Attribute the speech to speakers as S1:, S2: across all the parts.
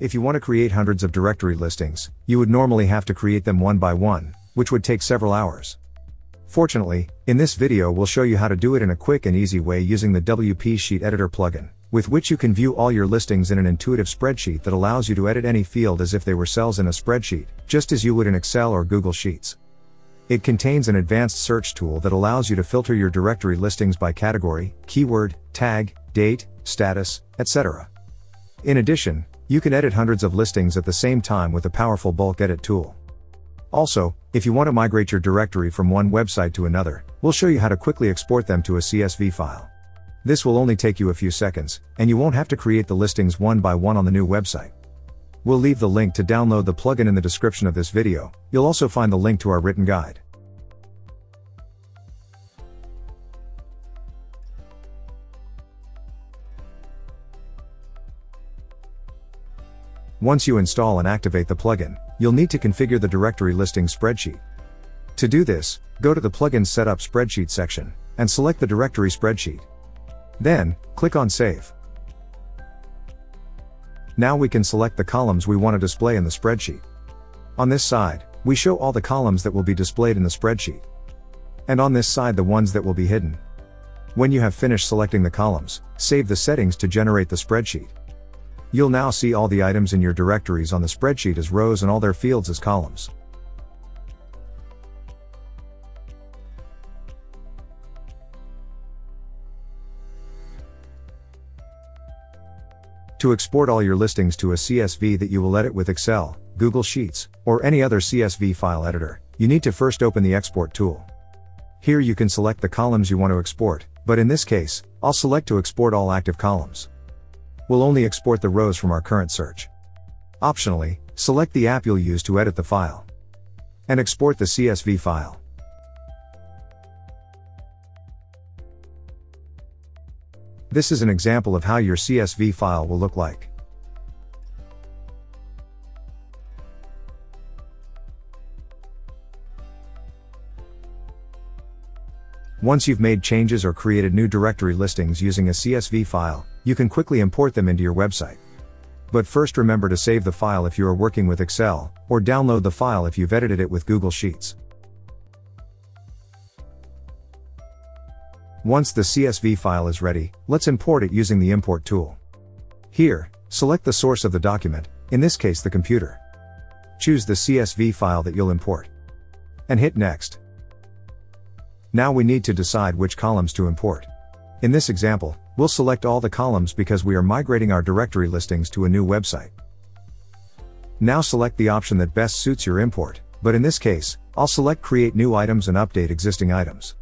S1: If you want to create hundreds of directory listings, you would normally have to create them one by one, which would take several hours. Fortunately, in this video we'll show you how to do it in a quick and easy way using the WP Sheet Editor plugin, with which you can view all your listings in an intuitive spreadsheet that allows you to edit any field as if they were cells in a spreadsheet, just as you would in Excel or Google Sheets. It contains an advanced search tool that allows you to filter your directory listings by category, keyword, tag, date, status, etc. In addition, you can edit hundreds of listings at the same time with a powerful bulk edit tool. Also, if you want to migrate your directory from one website to another, we'll show you how to quickly export them to a CSV file. This will only take you a few seconds, and you won't have to create the listings one by one on the new website. We'll leave the link to download the plugin in the description of this video, you'll also find the link to our written guide. Once you install and activate the plugin, you'll need to configure the directory listing spreadsheet. To do this, go to the Plugin Setup Spreadsheet section, and select the directory spreadsheet. Then, click on Save. Now we can select the columns we want to display in the spreadsheet. On this side, we show all the columns that will be displayed in the spreadsheet. And on this side the ones that will be hidden. When you have finished selecting the columns, save the settings to generate the spreadsheet. You'll now see all the items in your directories on the spreadsheet as rows and all their fields as columns. To export all your listings to a CSV that you will edit with Excel, Google Sheets, or any other CSV file editor, you need to first open the export tool. Here you can select the columns you want to export, but in this case, I'll select to export all active columns. We'll only export the rows from our current search. Optionally, select the app you'll use to edit the file. And export the CSV file. This is an example of how your CSV file will look like. Once you've made changes or created new directory listings using a CSV file, you can quickly import them into your website. But first remember to save the file if you are working with Excel, or download the file if you've edited it with Google Sheets. Once the CSV file is ready, let's import it using the import tool. Here, select the source of the document, in this case the computer. Choose the CSV file that you'll import. And hit next. Now we need to decide which columns to import. In this example, we'll select all the columns because we are migrating our directory listings to a new website. Now select the option that best suits your import, but in this case, I'll select create new items and update existing items.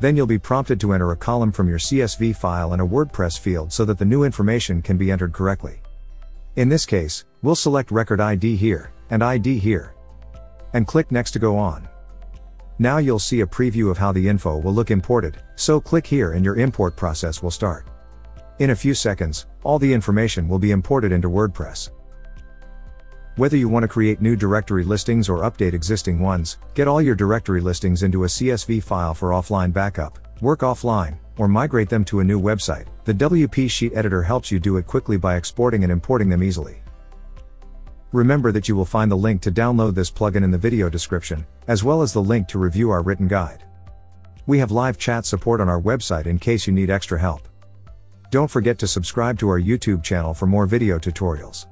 S1: Then you'll be prompted to enter a column from your CSV file and a WordPress field so that the new information can be entered correctly. In this case, we'll select record ID here, and ID here. And click next to go on. Now you'll see a preview of how the info will look imported, so click here and your import process will start. In a few seconds, all the information will be imported into WordPress. Whether you want to create new directory listings or update existing ones, get all your directory listings into a CSV file for offline backup, work offline, or migrate them to a new website, the WP Sheet Editor helps you do it quickly by exporting and importing them easily. Remember that you will find the link to download this plugin in the video description, as well as the link to review our written guide. We have live chat support on our website in case you need extra help. Don't forget to subscribe to our YouTube channel for more video tutorials.